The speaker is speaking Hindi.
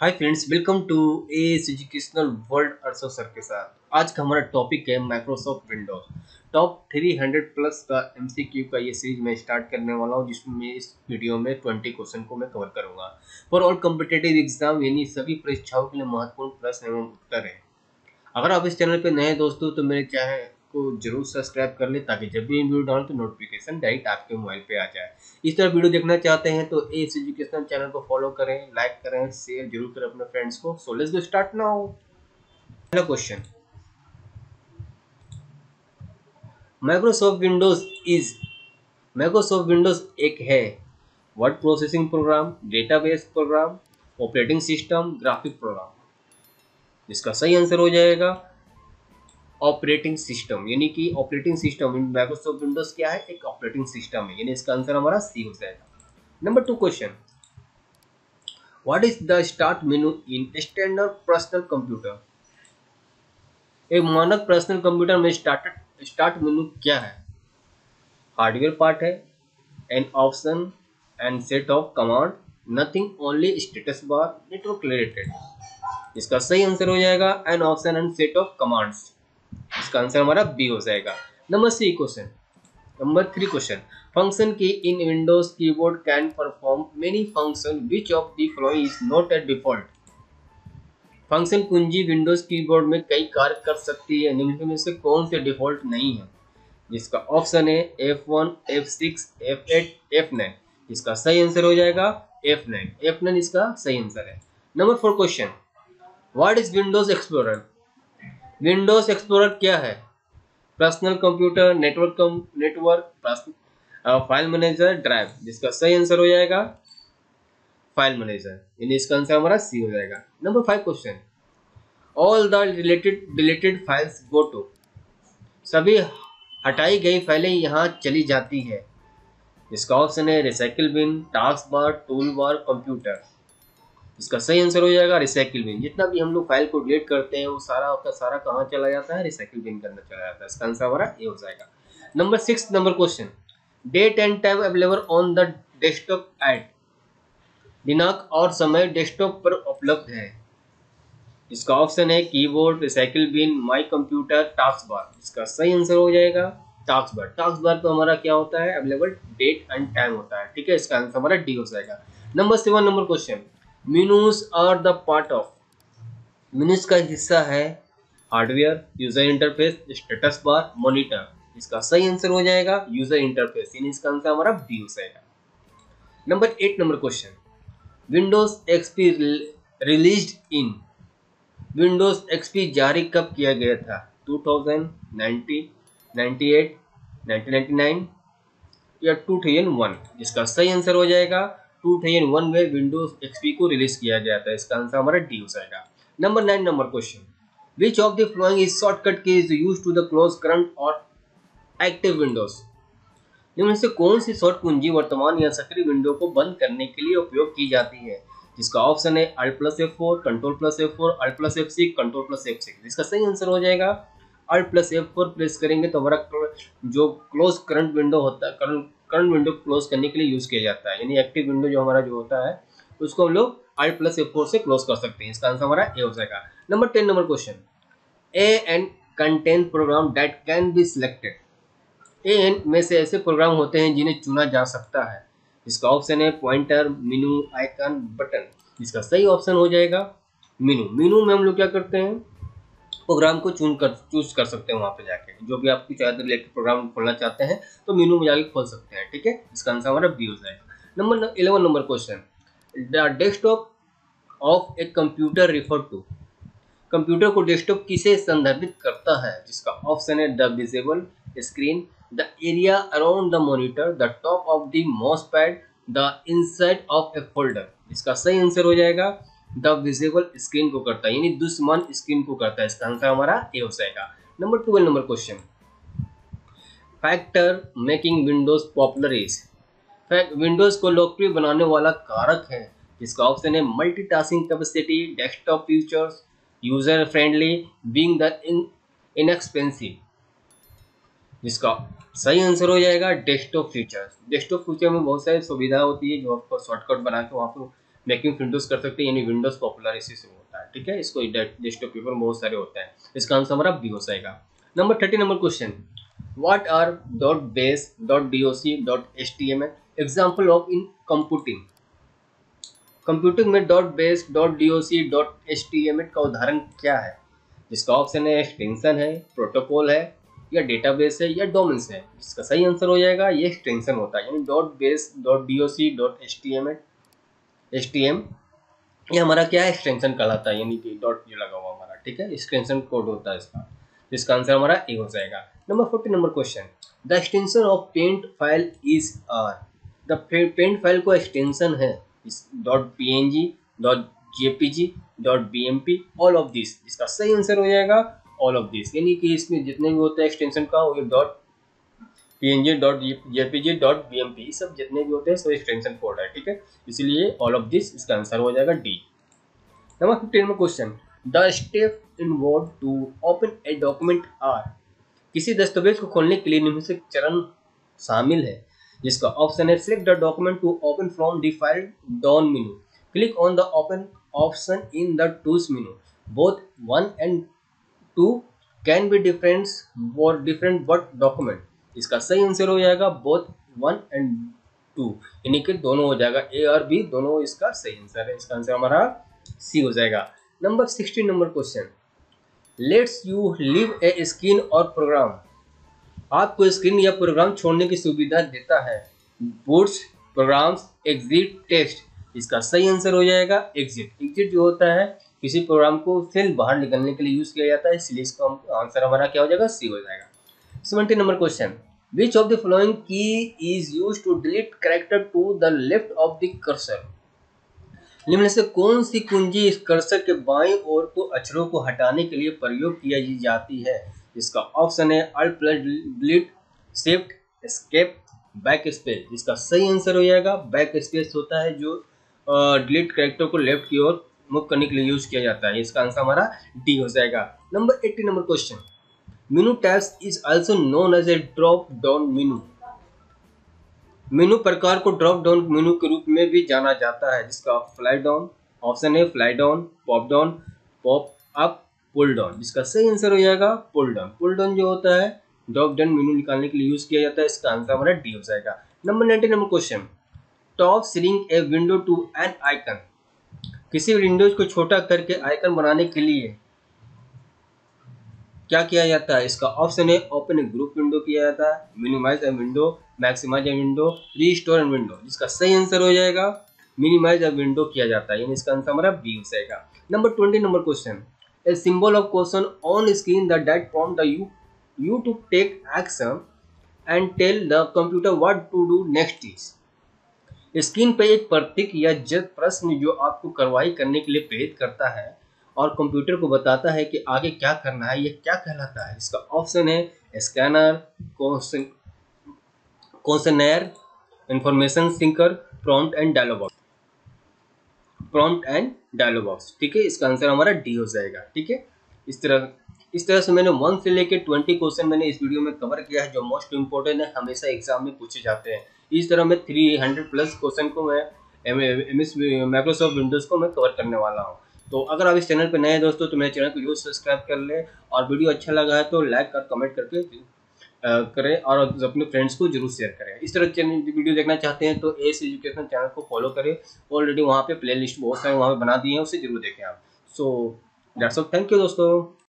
Hi friends welcome to S educational world अर्सो sir के साथ। आज का हमारा टॉपिक है माइक्रोसॉफ्ट विंडोज़ टॉप 300 प्लस का एमसीक्यू का ये सीरीज़ मैं स्टार्ट करने वाला हूँ, जिसमें इस वीडियो में 20 क्वेश्चन को मैं कवर करूँगा। फॉर ऑल कम्पिटेटिव एग्ज़ाम यानी सभी परीक्षाओं के लिए महत्वपूर्ण प्रश्न एवं उत्तर है। अगर आप इस चैनल पर नए दोस्तों तो मेरे चैनल को ज़रूर सब्सक्राइब कर ले ताकि जब भी वीडियो डालूँ तो नोटिफिकेशन डायरेक्ट आपके मोबाइल पे आ जाए। इस तरह वीडियो देखना चाहते हैं तो एस एजुकेशनल चैनल को फॉलो करें लाइक करें शेयर ज़रूर करें अपने फ्रेंड्स को। So let's go start now पहला question Microsoft Windows is Microsoft Windows एक है। Word processing program database program operating system graphic program इसका सही आंसर हो जाएगा। ऑपरेटिंग सिस्टम, यानी कि ऑपरेटिंग सिस्टम माइक्रोसॉफ्ट विंडोज़ क्या है? एक ऑपरेटिंग सिस्टम है, यानी इसका आंसर हमारा सी हो जाएगा। Number two question what is the start menu in standard personal computer एक मानक पर्सनल कंप्यूटर में स्टार्ट स्टार्ट मेनू क्या है? हार्डवेयर पार्ट है an option and set of command nothing only status bar network related इसका सही आंसर हो जाएगा an option and set of commands इसका आंसर हमारा बी हो जाएगा। Number C question number three question function key in Windows keyboard can perform many function which of the following is not at default function कुंजी विंडोज़ कीबोर्ड में कई कार्य कर सकती है निम्न में से कौन से डिफ़ॉल्ट नहीं है? जिसका ऑप्शन है F one F six F eight F nine इसका सही आंसर हो जाएगा एफ़ नाइन एफ़ नाइन इसका सही आंसर है। Number four question what is Windows Explorer Windows Explorer क्या है? Personal computer, network network file manager, drive. जिसका सही आंसर हो जाएगा, फ़ाइल मैनेजर। यानी इसका आंसर हमारा सी हो जाएगा। Number five question. All the related deleted files go to सभी हटाई गई फाइलें यहाँ चली जाती है। इसका ऑप्शन है recycle bin task bar tool bar computer इसका सही आंसर हो जाएगा रिसाइकिल बिन जितना भी हम लोग फ़ाइल को डिलीट करते हैं, वो सारा का सारा कहाँ चला जाता है? रिसाइकिल बिन के अंदर चला जाता है। इसका आंसर हमारा ए हो जाएगा। Number six number question date and time available on the desktop at दिनांक और समय डेस्कटॉप पर उपलब्ध है। इसका ऑप्शन है keyboard recycle bin my computer task bar इसका सही आंसर हो जाएगा टास्क बार टास्क बार तो हमारा क्या होता है? अवेलेबल डेट एंड टाइम होता है। ठीक है, इसका आंसर हमारा डी हो जाएगा। Number seven number question menus are the part of menus का हिस्सा है hardware user interface status bar monitor इसका सही आंसर हो जाएगा यूज़र इंटरफेस यानी इसका आंसर हमारा बी हो जाएगा। Number eight number question Windows XP release in Windows XP जारी कब किया गया था? 2090, 98, 1999 या 2001 इसका सही आंसर हो जाएगा 2001 में विंडोज़ एक्सपी को रिलीज़ किया गया था इसका आंसर हमारा डी हो जाएगा। Number nine number question which of the following is shortcut key is use to the close current और एक्टिव विंडोज़ इनमें से कौन सी शॉर्ट कुंजी वर्तमान या सक्रिय विंडो को बंद करने के लिए उपयोग की जाती है? जिसका ऑप्शन है alt plus F four control plus F four alt plus F six control plus F six इसका सही आंसर हो जाएगा। Alt plus F four press करेंगे तो हमारा जो क्लोज करंट विंडो होता है करंट करंट विंडो क्लोज करने के लिए यूज़ किया जाता है। यानी एक्टिव विंडो जो हमारा जो होता है, उसको हम लोग आई प्लस ए फोर से क्लोज कर सकते हैं। इसका आंसर हमारा ए हो जाएगा। Number ten, number question. A and content program that can be selected. A an में से ऐसे प्रोग्राम होते हैं जिन्हें चुना जा सकता है। इसका ऑप्शन है पॉइंटर, मीनू, आइकन, बटन। इसका सही ऑप्शन हो जाएगा मीनू। मीनू में हम लोग क्या करते हैं? प्रोग्राम को चुन कर चूज़ कर सकते हैं वहाँ पे जाके। जो भी आप कुछ रिलेटेड प्रोग्राम खोलना चाहते हैं तो मीनू में जाके खोल सकते हैं, ठीक है? इसका आंसर हमारा बी हो जाएगा। Number eleven number question the desktop of a computer refer to computer को डेस्कटॉप किसे संदर्भित करता है? जिसका ऑप्शन है the visible screen the area around the monitor the top of the mouse pad the inside of a folder इसका सही आंसर हो जाएगा। द विजिबल स्क्रीन को करता है, यानी दुश्मन स्क्रीन को करता है, इसका आंसर हमारा ए हो जाएगा। Number twelve number question. Factor making Windows popular is Windows को लोकप्रिय बनाने वाला कारक है, जिसका ऑप्शन है multitasking capacity, desktop features, user friendly being the inexpensive. जिसका सही आंसर हो जाएगा डेस्कटॉप फीचर्स। डेस्कटॉप फीचर में बहुत सारी सुविधा होती है जो आपको शॉर्टकट बना के वहाँ पर मेकिंग विंडोज़ कर सकते हैं, यानी विंडोज़ पॉपुलर इसी से होता है, ठीक है? इसको डेस्कटॉप पेपर बहुत सारे होते हैं। इसका आंसर हमारा बी हो जाएगा। Number thirty number question what are dot base dot doc dot html? Example of in computing computing में dot base dot D O C dot H T M का उदाहरण क्या है? जिसका ऑप्शन है एक्सटेंशन है प्रोटोकॉल है, या डेटाबेस है, या डोमेन्स है। इसका सही आंसर हो जाएगा, ये एक्सटेंशन होता है। यानी dot base dot D O C dot H T M H T M ये हमारा क्या है? एक्सटेंशन कहलाता है, यानी कि डॉट ये लगा हुआ हमारा, ठीक है? एक्सटेंशन कोड होता है इसका इसका आंसर हमारा ए हो जाएगा। Number forty number question the extension of paint file is are the paint file को एक्सटेंशन है। Dot P N G dot JPG dot B M P all of this इसका सही आंसर हो जाएगा ऑल ऑफ़ दिस यानी कि इसमें जितने भी होते हैं एक्सटेंशन का, वो dot P dot JPG dot B सब जितने भी होते हैं सब एक्सटेंशन कोड है, ठीक है? इसलिए ऑल ऑफ़ दिस इसका आंसर हो जाएगा डी नंबर फिफ्टीन में question the step involve to open a document are किसी दस्तावेज़ को खोलने के लिए निम्न से चरण शामिल है, जिसका ऑप्शन है select the document to open from the file down menu click on the open option in the tools menu both one and two can be different for different but document इसका सही आंसर हो जाएगा बोथ वन एंड टू यानी कि दोनों हो जाएगा ए और बी दोनों इसका सही आंसर है। इसका आंसर हमारा सी हो जाएगा। Number sixteen number question lets you leave a screen और प्रोग्राम आपको स्क्रीन या प्रोग्राम छोड़ने की सुविधा देता है। बोर्ड्स प्रोग्राम्स एग्जिट टेस्ट इसका सही आंसर हो जाएगा एग्जिट एग्जिट जो होता है, किसी प्रोग्राम को फिर बाहर निकलने के लिए यूज़ किया जाता है, इसलिए इसका आंसर हमारा क्या हो जाएगा? सी हो जाएगा। Seventy number question which of the following key is use to delete character to the left of the cursor निम्न से कौन सी कुंजी इस कर्सर के बाएँ ओर को अक्षरों को हटाने के लिए प्रयोग किया जाती है? इसका ऑप्शन है alt plus delete shift escape back space इसका सही आंसर हो जाएगा बैक स्पेस होता है जो डिलीट करेक्टर को लेफ़्ट की ओर मूव करने के लिए यूज़ किया जाता है। इसका आंसर हमारा डी हो जाएगा। Number eighty number question menu tabs is also known as a drop down menu menu प्रकार को ड्रॉप डाउन मेनू के रूप में भी जाना जाता है, जिसका फ्लाई डाउन ऑप्शन है fly down pop down pop up pull down जिसका सही आंसर हो जाएगा पुल डाउन पुल डाउन जो होता है ड्रॉप डाउन मेनू निकालने के लिए यूज़ किया जाता है, इसका आंसर हमारा डी हो जाएगा। Number nineteen number question top ceiling a window to an icon किसी विंडोज़ को छोटा करके आइकन बनाने के लिए क्या किया जाता है? इसका ऑप्शन है ओपन ए ग्रुप विंडो किया जाता है minimise a window maximise a window restore an window जिसका सही आंसर हो जाएगा मिनिमाइज ए विंडो किया जाता है। यानी इसका आंसर हमारा बी हो जाएगा। Number twenty number question a symbol of question on screen the that from the you you to take action and tell the computer what to do next is screen पर एक प्रतीक या जब प्रश्न जो आपको कार्रवाई करने के लिए प्रेरित करता है और कंप्यूटर को बताता है कि आगे क्या करना है, ये क्या कहलाता है। इसका ऑप्शन है scanner questioner information sinker prompt and dialog prompt and dialog box ठीक है? इसका आंसर हमारा डी हो जाएगा, ठीक है? इस तरह इस तरह से मैंने वन से लेके ट्वेंटी क्वेश्चन मैंने इस वीडियो में कवर किया है, जो मोस्ट इंपॉर्टेंट है, हमेशा एग्ज़ाम में पूछे जाते हैं। इस तरह मैं थ्री हंड्रेड प्लस क्वेश्चन को मैं माइक्रोसॉफ्ट विंडोज़ को मैं कवर करने वाला हूँ। तो अगर आप इस चैनल पर नए हैं दोस्तों तो मेरे चैनल को ज़रूर सब्सक्राइब कर लें और वीडियो अच्छा लगा है तो लाइक कर कमेंट करके करें और अपने फ्रेंड्स को ज़रूर शेयर करें। इस तरह चैनल वीडियो देखना चाहते हैं तो एस एजुकेशन चैनल को फॉलो करें। ऑलरेडी वहाँ पे प्लेलिस्ट बहुत सारे वहाँ पे बना दिए हैं, उसे ज़रूर देखें आप। So that's of thank you दोस्तों।